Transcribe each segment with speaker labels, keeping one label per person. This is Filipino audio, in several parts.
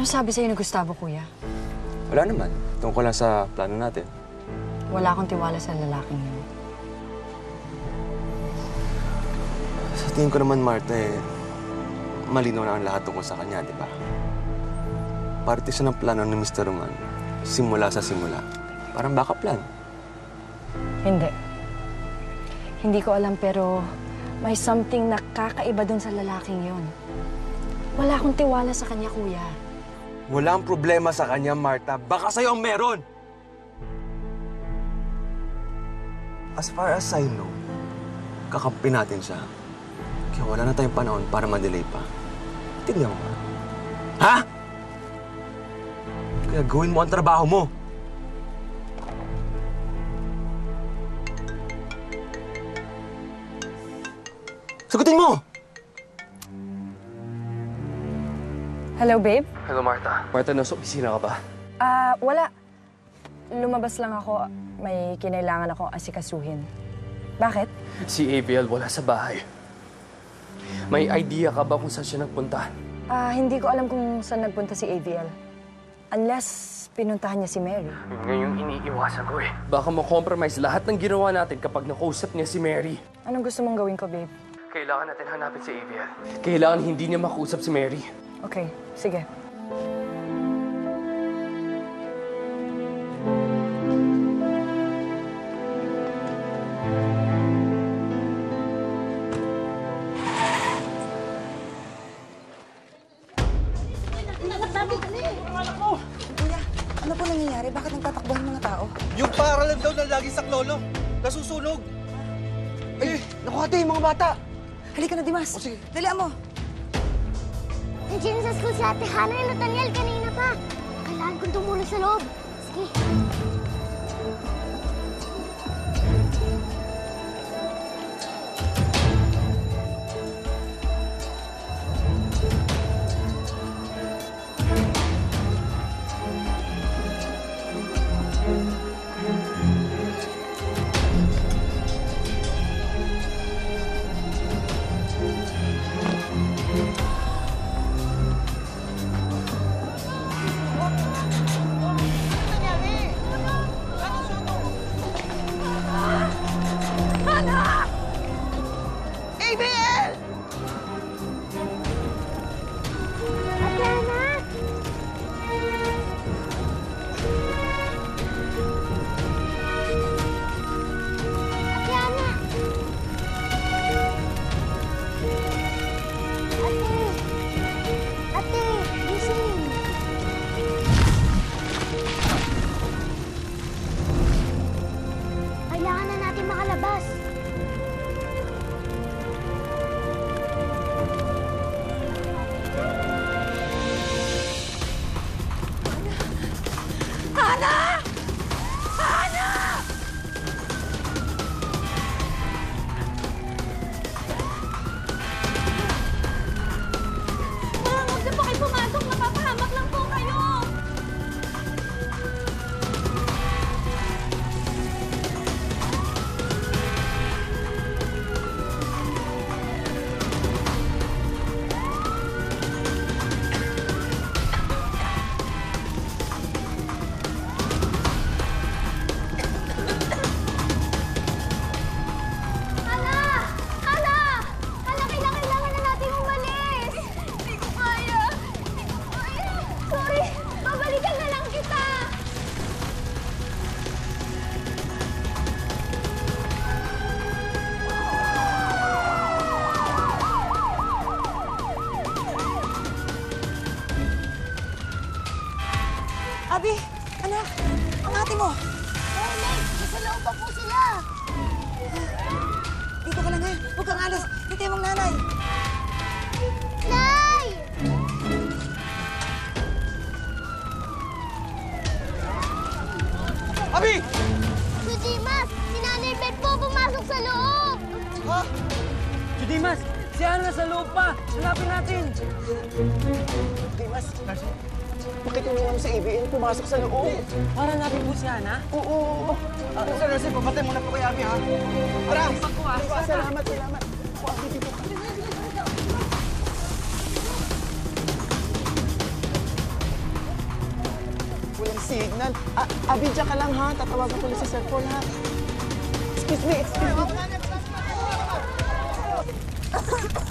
Speaker 1: Anong sabi sa'yo ni Gustavo, kuya?
Speaker 2: Wala naman. Tungkol lang sa plano natin.
Speaker 1: Wala akong tiwala sa lalaking yun.
Speaker 2: Sa tingin ko naman, Marta, eh, malinaw na ang lahat tungkol sa kanya, di ba? Parte siya ng plano ni Mr. Roman. Simula sa simula. Parang backup plan.
Speaker 1: Hindi. Hindi ko alam pero may something na kakaiba dun sa lalaking yon. Wala akong tiwala sa kanya, kuya.
Speaker 2: Walang problema sa kanya, Marta. Baka sa'yo ang meron! As far as I know, kakampi natin siya. Kaya wala na tayong panahon para madelay pa. Tignan mo ba? Ha? Kaya gawin mo ang trabaho mo. Sagutin mo!
Speaker 1: Hello, babe?
Speaker 3: Hello, Marta. Marta, nasa opisina ka ba?
Speaker 1: Ah, wala. Lumabas lang ako. May kinailangan akong asikasuhin. Bakit?
Speaker 3: Si AVL wala sa bahay. May idea ka ba kung saan siya nagpunta?
Speaker 1: Ah, hindi ko alam kung saan nagpunta si AVL. Unless pinuntahan niya si Mary.
Speaker 3: Ngayong iniiwasan ko eh. Baka ma-compromise lahat ng ginawa natin kapag nakausap niya si Mary.
Speaker 1: Anong gusto mong gawin ko, babe?
Speaker 3: Kailangan natin hanapin si AVL. Kailangan hindi niya makausap si Mary.
Speaker 1: Okay, sige.
Speaker 4: Abi, anak, ang ate mo.
Speaker 5: Oh, Nay! Nasa loob pa po sila!
Speaker 4: Dito ka lang ha. Huwag kang alis. Hintay mong nanay.
Speaker 5: Nay!
Speaker 6: Abi!
Speaker 5: Si Dimas! Si Nanay Beth po pumasok sa loob!
Speaker 6: Ha?
Speaker 7: Dimas, si Ana nasa loob pa. Hanapin natin.
Speaker 6: Dimas, pakitulungan mo sa ABN, pumasok sa loob.
Speaker 7: Para natin po si Ana.
Speaker 6: Oo, oo, oo. Ah, sir, sir, papatay muna po kay Abi, ha? Tara! Salamat, salamat. O, Abi, dito ka. personal. Ah, Abi, dyan ka lang ha. Tatawagan ko lang Sir Paul ha. Excuse me, excuse me.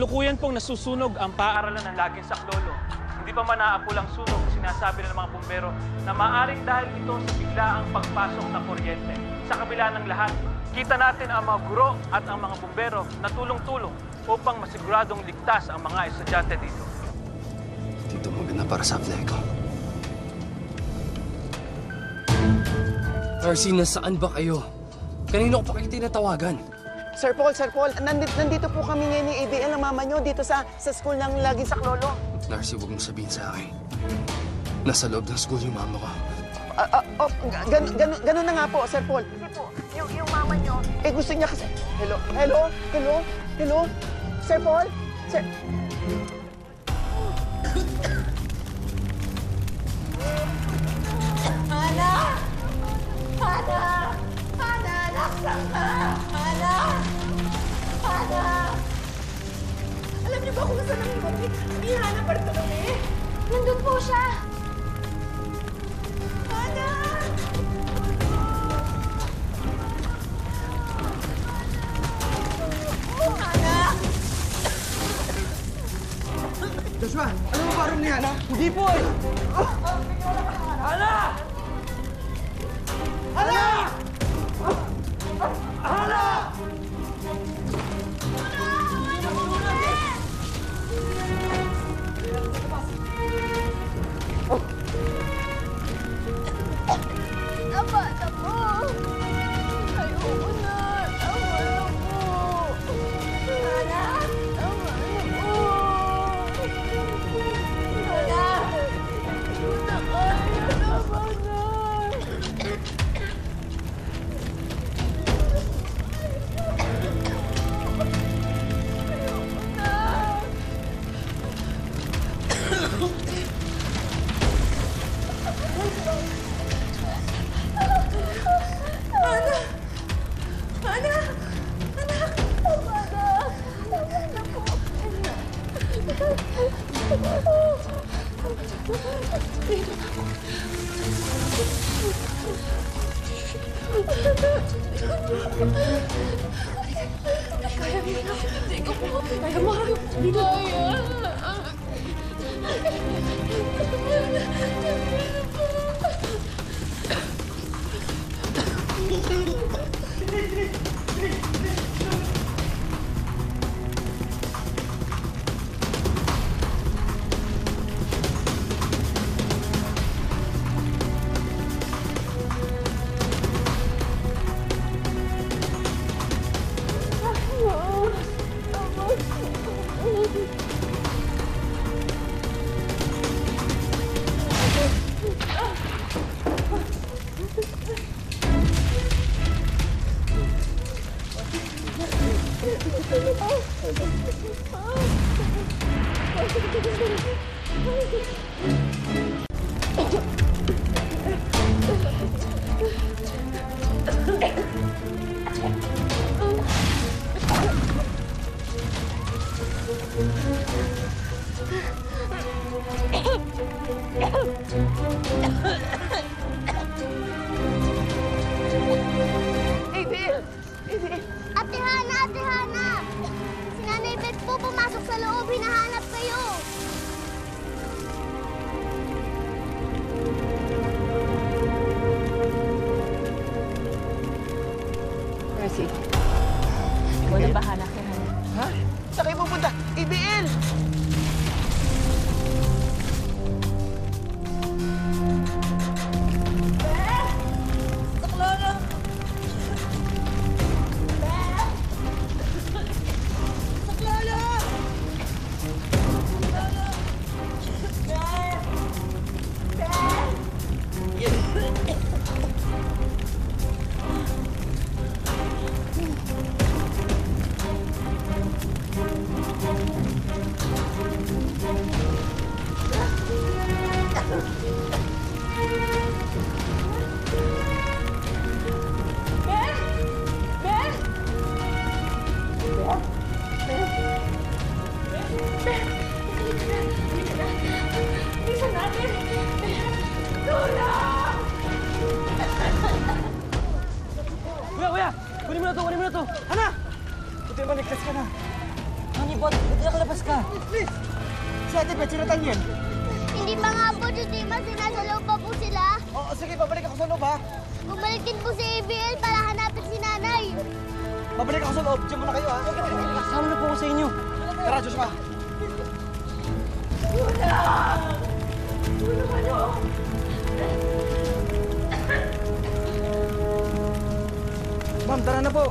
Speaker 8: Kasalukuyan pong nasusunog ang paaralan ng Laging Saklolo. Hindi pa man naapul ang sunog, sinasabi ng mga bumbero na maaring dahil ito sa biglaang pagpasok ng kuryente. Sa kabila ng lahat, kita natin ang mga guro at ang mga bumbero na tulong-tulong upang masiguradong ligtas ang mga estudyante dito.
Speaker 2: Dito maganda para sa Fleco.
Speaker 3: Darcy, nasaan ba kayo? Kanino ko pa kayo tinatawagan?
Speaker 6: Sir Paul, Sir Paul, nandito, nandito po kami ngayon ni ABL ng mama nyo dito sa sa school ng Laging Saklolo.
Speaker 2: Darcy, huwag mo sabihin sa akin. Nasa loob ng school yung mama ko.
Speaker 6: Ah, ah, oh, gan, gan, ganun na nga po, Sir Paul. Sige po, yung, yung mama nyo, eh gusto niya kasi... Hello, hello, hello, hello, Sir Paul? Sir...
Speaker 5: Ate Hana, Ate Hana! Si Nanay Beth po pumasok sa loob. Hinahanap kayo.
Speaker 1: Mercy.
Speaker 6: Babalik ako sa loob, ha?
Speaker 5: Bumalik din po si ABL para hanapin si nanay.
Speaker 6: Babalik ako sa loob. Diyan muna kayo, ha?
Speaker 7: Kasama na po ako sa inyo.
Speaker 6: Tara, Joshua. Ma'am, tara na po.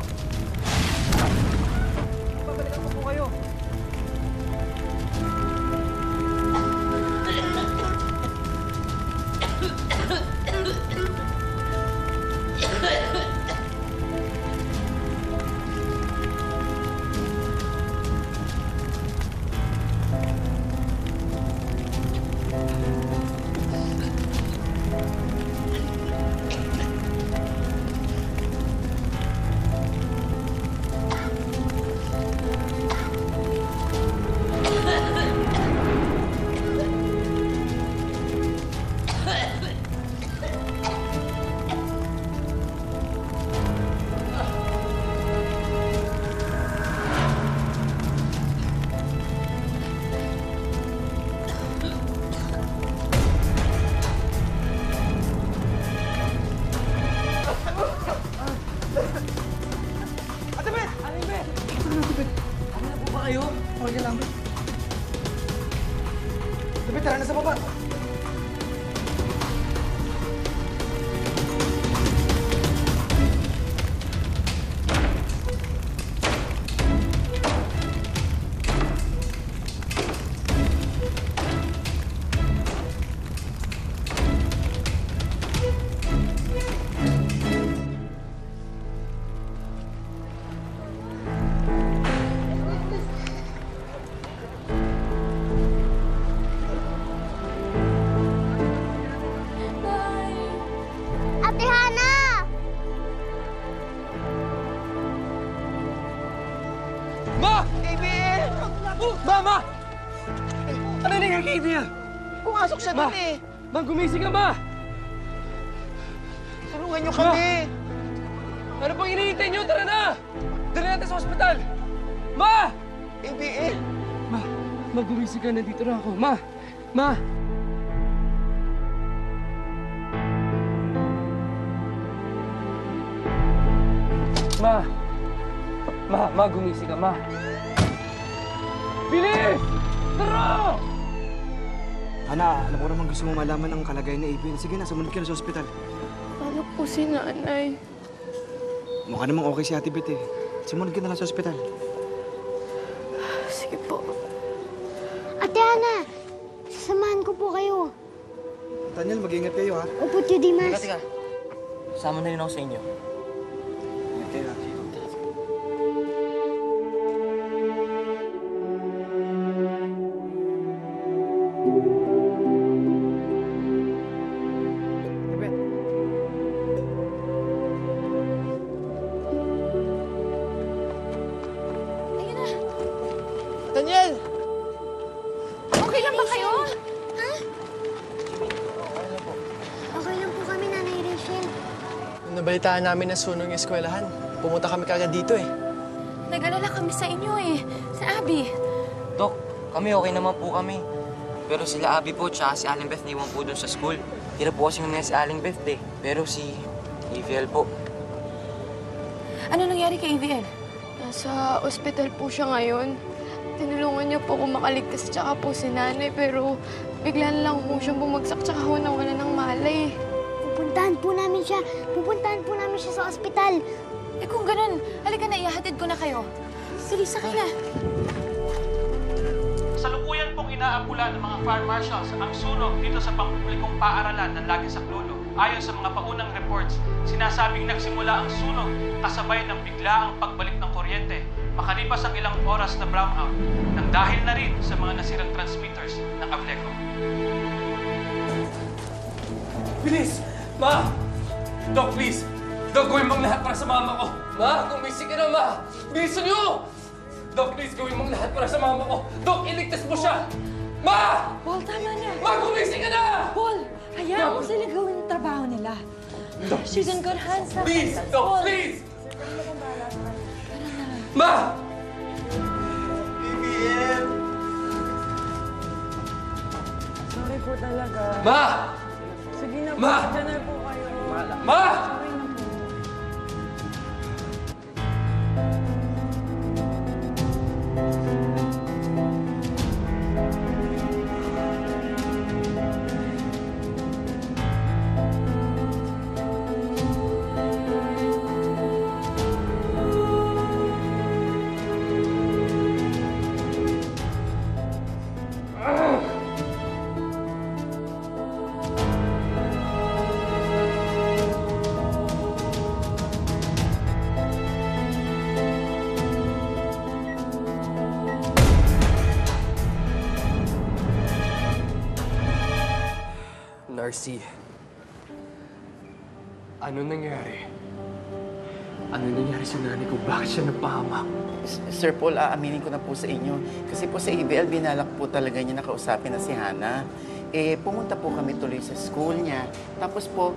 Speaker 6: Beth, tara na sa baba.
Speaker 7: Ma!
Speaker 6: ABL!
Speaker 7: Oh, Mama! Ano nangyari kay Adriel?
Speaker 6: Pumasok siya
Speaker 7: Ma!
Speaker 6: dun eh.
Speaker 7: Ma, gumising ka, Ma!
Speaker 6: Tulungan niyo kami.
Speaker 7: Ano pang hinihintay niyo? Tara na! Dali natin sa ospital! Ma!
Speaker 6: ABL!
Speaker 7: Ma, ma, gumising ka. Nandito na ako. Ma! Ma! Ma! Ma, ma, gumising ka, ma. Bilis! Tara!
Speaker 6: Hana, alam ko naman gusto mo malaman ang kalagayan ni ABL. Sige na, sumunod ka na sa ospital.
Speaker 9: Paano po si nanay?
Speaker 6: Mukha namang okay si Ate Beth eh. Sumunod ka na lang sa ospital.
Speaker 9: Sige po.
Speaker 5: Ate Hana! Sasamahan ko po kayo.
Speaker 6: Daniel, mag-ingat kayo ha.
Speaker 5: Opo, Tio Dimas.
Speaker 7: Sama na rin ako sa inyo.
Speaker 10: Nabalitaan namin na sunog yung eskwelahan, pumunta kami kagad dito eh.
Speaker 9: Nag-alala kami sa inyo eh. Sa Abby.
Speaker 11: Dok, kami okay naman po kami. Pero sila Abby po tsaka si Aling Beth niwan po doon sa school. Tira po kasi nga si Aling Beth eh. Pero si Eviel po.
Speaker 9: Ano nangyari kay AVL?
Speaker 12: Nasa ospital po siya ngayon. Tinulungan niya po kung makaligtas tsaka po si nanay pero bigla lang po siyang bumagsak tsaka ho nawala ng malay.
Speaker 5: Pupuntahan po namin siya. Pupuntahan po namin siya sa ospital.
Speaker 9: Eh kung ganun, halika na, ihahatid ko na kayo. Sige, sakay na.
Speaker 8: Salukuyan pong inaapula ng mga fire marshals ang sunog dito sa pampublikong paaralan ng Lagi Saklolo. Ayon sa mga paunang reports, sinasabing nagsimula ang sunog kasabay ng biglaang pagbalik ng kuryente makalipas ang ilang oras na brownout nang dahil na rin sa mga nasirang transmitters ng Ableco.
Speaker 3: Bilis! Ma! Doc, please! Doc, gawin mong lahat para sa mama ko! Ma, gumising ka na, ma! Bilisan niyo! Doc, please, gawin mong lahat para sa mama ko! Doc, iligtas mo siya! Ma!
Speaker 1: Paul, tama na.
Speaker 3: Ma, gumising ka na!
Speaker 1: Paul, hayaan mo sila gawin ang trabaho nila. She's in good hands.
Speaker 3: Please, Doc, please! Ma!
Speaker 6: ABL!
Speaker 13: Sorry po talaga.
Speaker 3: Ma!
Speaker 13: Sige na po,
Speaker 3: Ma!
Speaker 13: dyan na po
Speaker 3: Narcy, ano nangyari? Ano nangyari sa nanay ko? Bakit siya napahamak?
Speaker 14: Sir Paul, aaminin ko na po sa inyo. Kasi po sa ABL, binalak po talaga niya nakausapin na si Hana. Eh, pumunta po kami tuloy sa school niya. Tapos po,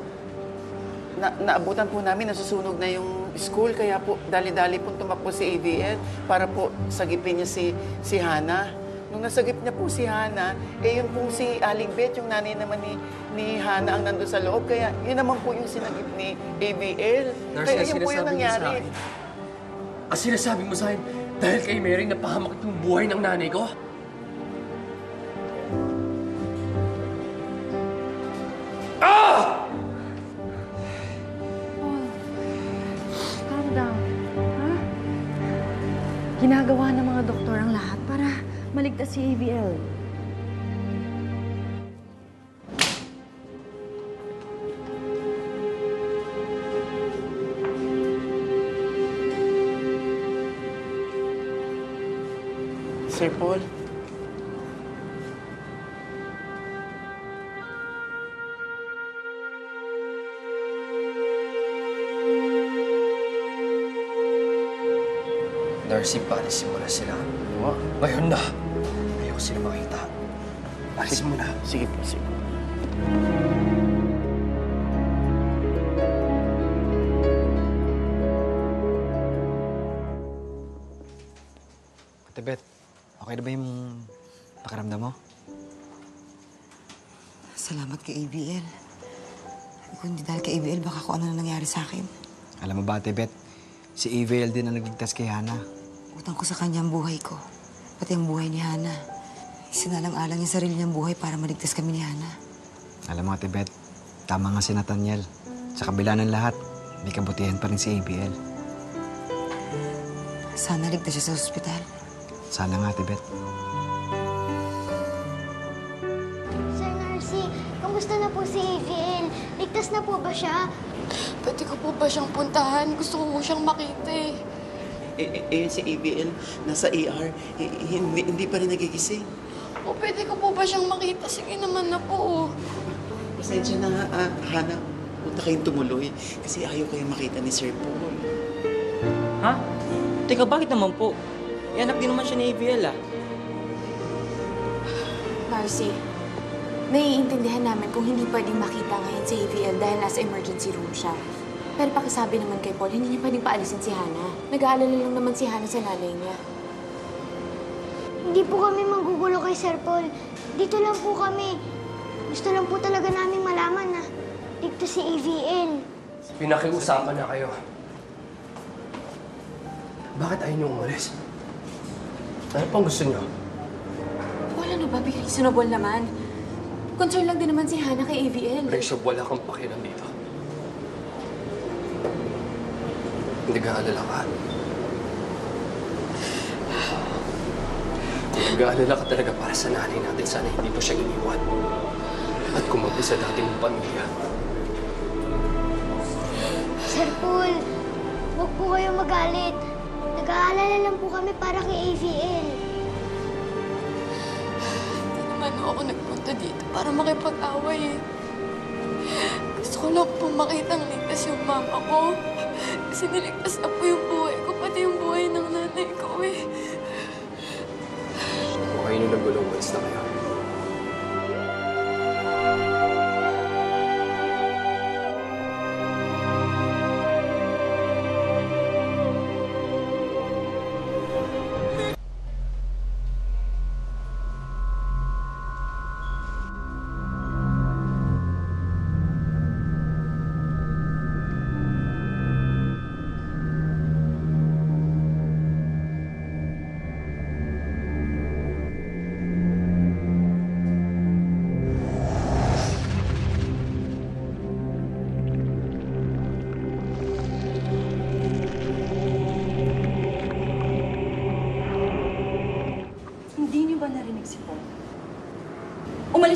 Speaker 14: na naabutan po namin, nasusunog na yung school. Kaya po, dali-dali po tumakbo si ABL para po sagipin niya si, si Hana. Nung nasagip niya po si Hana, eh yun po si Aling Beth, yung nanay naman ni, ni Hana ang nandun sa loob. Kaya yun naman po yung sinagip ni ABL.
Speaker 3: Narcy,
Speaker 14: Kaya
Speaker 3: ang
Speaker 14: yun po yung nangyari.
Speaker 3: Ang sinasabi mo sa akin, dahil kay Mary napahamak itong buhay ng nanay ko? Ah!
Speaker 1: Calm down. Ha? Ginagawa ng mga doktor ang lahat para maligtas si AVL.
Speaker 14: Sir Paul,
Speaker 3: Darcy, paalisin mo na sila. Ngayon na. Ayoko sila makita. Alisin mo na.
Speaker 14: Sige po, sige.
Speaker 11: Ate Beth, okay na ba yung pakiramdam mo?
Speaker 15: Salamat kay ABL. Kung hindi dahil kay ABL, baka kung ano na nangyari sa akin.
Speaker 11: Alam mo ba, Ate Beth, si AVL din ang nagligtas kay Hana.
Speaker 15: Utang ko sa kanya ang buhay ko. Pati ang buhay ni Hana. Sinalang-alang yung sarili niyang buhay para maligtas kami ni Hana.
Speaker 11: Alam mo, Ate Beth, tama nga si Nathaniel. Sa kabila ng lahat, may kabutihan pa rin si ABL.
Speaker 15: Sana ligtas siya sa ospital.
Speaker 11: Sana nga, Ate Beth.
Speaker 5: Sir Narcy, kamusta na po si AVL? Ligtas na po ba siya?
Speaker 12: Pwede ko po ba siyang puntahan? Gusto ko siyang makita eh.
Speaker 14: Eh, eh, eh, si ABL, nasa ER, eh, hindi, hindi pa rin nagigising.
Speaker 12: O pwede ko po ba siyang makita? Sige naman na po.
Speaker 14: Pasensya na, ah, Hana. Punta kayong tumuloy kasi ayaw kayong makita ni Sir Paul.
Speaker 11: Ha? Teka, bakit naman po? Eh, anak din naman siya ni ABL, ah.
Speaker 9: Marcy, naiintindihan namin kung hindi pwedeng makita ngayon si AVL dahil nasa emergency room siya. Pero pakisabi naman kay Paul, hindi niya pwedeng paalisin si Hana. Nag-aalala lang naman si Hana sa nanay niya.
Speaker 5: Hindi po kami manggugulo kay Sir Paul. Dito lang po kami. Gusto lang po talaga namin malaman na ligtas si AVL.
Speaker 3: Pinakiusapan na kayo. Bakit ayaw niyo umalis? Ano pang gusto niyo?
Speaker 9: Paul, ano ba? Be reasonable naman. Concern lang din naman si Hana kay AVL.
Speaker 3: Rachel, wala kang pakialam dito. Nag-aalala ka. Kung nag-aalala ka talaga para sa nanay natin, sana hindi mo siya iniwan. At kumabi sa dati mong pamilya.
Speaker 5: Sir Paul, huwag po kayong magalit. Nag-aalala lang po kami para kay AVL.
Speaker 12: Hindi naman ako nagpunta dito para makipag-away eh. Gusto ko lang po makita ang ligtas yung mama ko. Kasi niligtas na po yung buhay ko, pati yung buhay ng nanay ko eh.
Speaker 3: Okay nyo nagulo, umalis na kayo.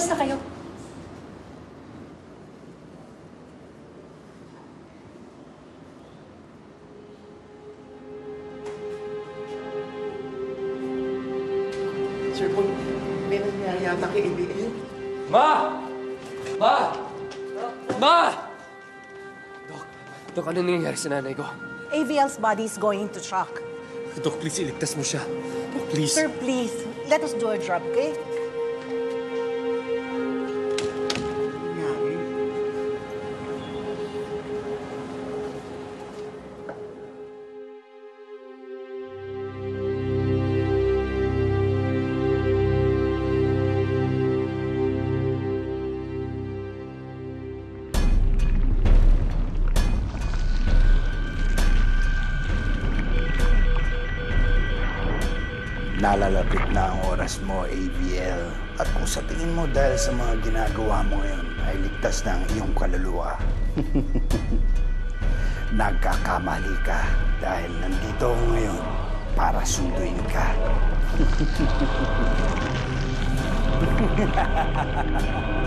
Speaker 1: Umalis na kayo.
Speaker 14: Sir Paul, may nangyari yata kay ABL.
Speaker 3: Ma! Ma! Ma! Dok, Dok, ano nangyayari sa nanay ko?
Speaker 16: AVL's body is going to shock.
Speaker 3: Dok, please, iligtas mo siya. Dok, please.
Speaker 16: Sir, please, let us do a job, okay?
Speaker 17: Mo, AVL. At kung sa tingin mo dahil sa mga ginagawa mo ngayon ay ligtas na ang iyong kaluluwa, nagkakamali ka dahil nandito ako ngayon para sunduin ka.